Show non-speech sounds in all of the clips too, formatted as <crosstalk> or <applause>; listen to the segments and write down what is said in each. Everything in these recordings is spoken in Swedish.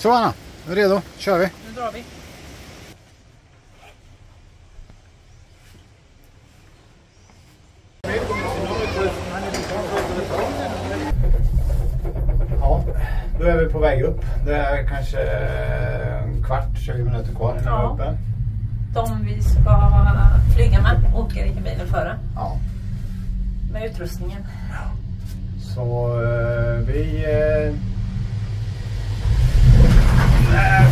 Så Anna, är du redo? kör vi. Nu drar vi. Ja, då är vi på väg upp. Det är kanske en kvart, 20 minuter kvar innan vi är Ja. uppe. De vi ska flyga med åker i bilen före Ja. med utrustningen. Så eh, vi... Eh, eh,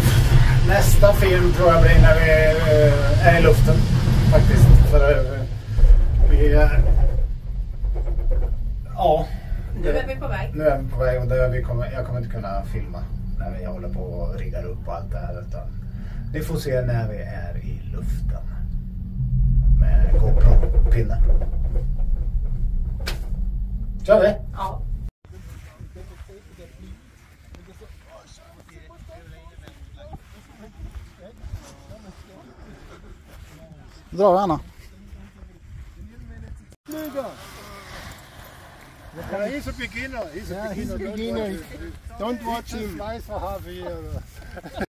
nästa film tror jag blir när vi eh, är i luften faktiskt. För eh, vi... Eh, ja. Nu är vi på väg. Nu är vi på väg och det, vi kommer, jag kommer inte kunna filma när vi håller på och riggar upp och allt det här. Utan ni får se när vi är i luften. Med GoPro-pinne. Kör vi! Ja. Då drar Anna. Yeah, he's a beginner. He's a Yeah, he's a beginner. Don't watch him. flies for half a year. <laughs>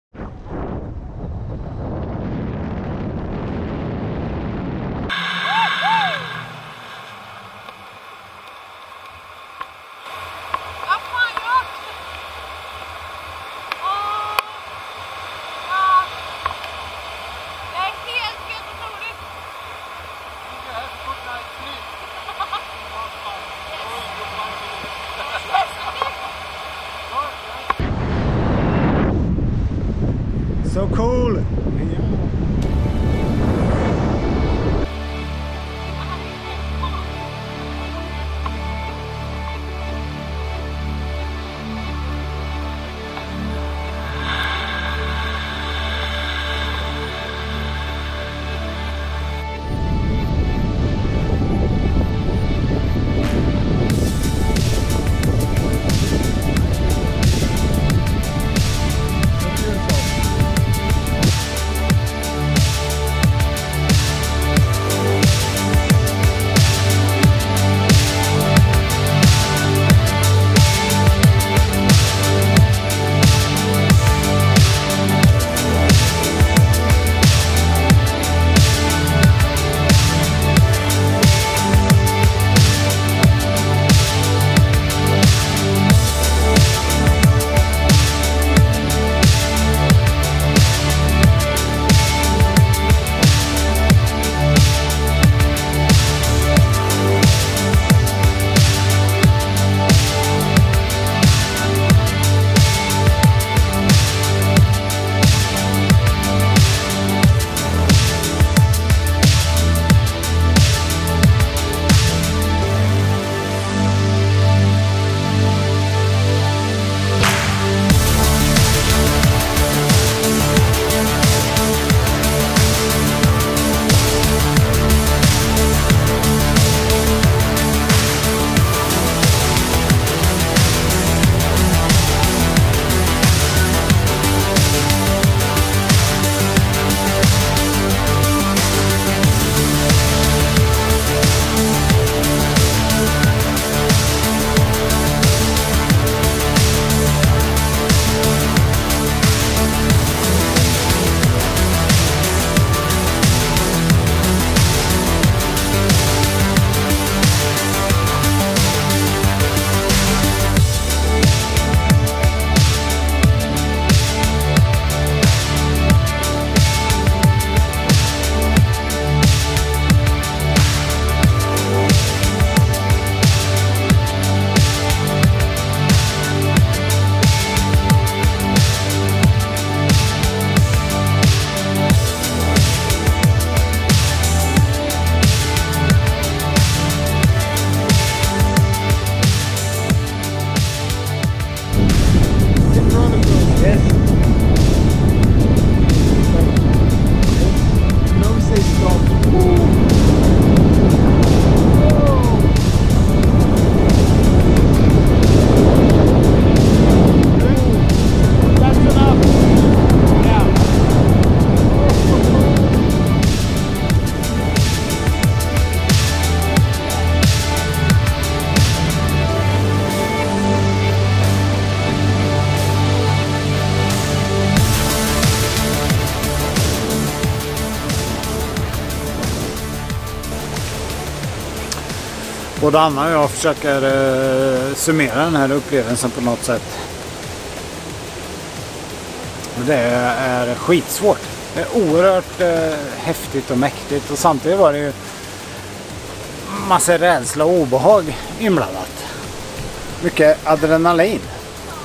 Både Anna och jag försöker eh, summera den här upplevelsen på något sätt. Det är skitsvårt. Det är oerhört eh, häftigt och mäktigt och samtidigt var det ju massa rädsla och obehag inblandat. Mycket adrenalin.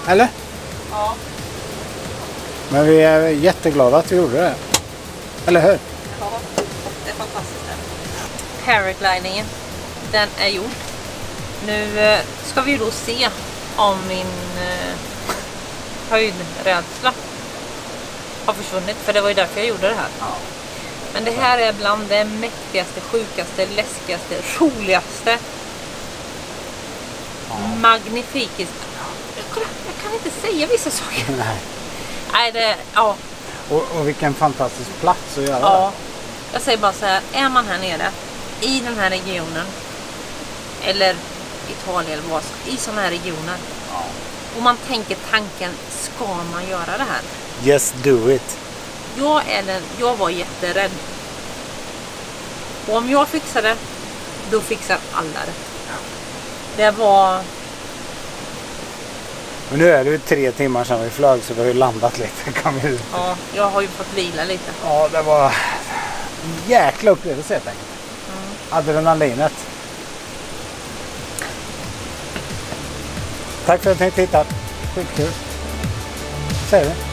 Eller? Ja. Men vi är jätteglada att vi gjorde det. Eller hur? Ja, det är fantastiskt. Paraglidingen, den är gjord. Nu eh, ska vi då se om min eh, höjdrädsla har försvunnit. För det var ju därför jag gjorde det här. Men det här är bland det mäktigaste, sjukaste, läskigaste, roligaste. Magnifikiskt. Kolla, jag kan inte säga vissa saker. <laughs> Nej. Nej, det, ja, Och, och vilken fantastisk plats att göra Ja, jag säger bara så här. Är man här nere i den här regionen eller Italien eller vad som- i sådana här regioner och man tänker tanken, ska man göra det här? Just do it. Jag, är den, jag var jätterädd. Och om jag fixar det, då fixar alla det. Det var... Men nu är det ju tre timmar sedan vi flög så vi har ju landat lite. <laughs> Kan vi... Ja, jag har ju fått vila lite. Ja, det var en jäkla upplevelse helt enkelt. Adrenalinet. Tack för att ni tittat. Skitkul. Vi.